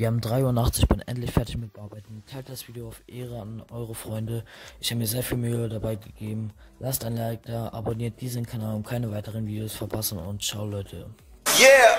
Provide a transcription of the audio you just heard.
Wir haben 83, bin endlich fertig mit Bearbeiten. Teilt das Video auf Ehre an eure Freunde. Ich habe mir sehr viel Mühe dabei gegeben. Lasst ein Like da, abonniert diesen Kanal, um keine weiteren Videos verpassen und ciao Leute. Yeah.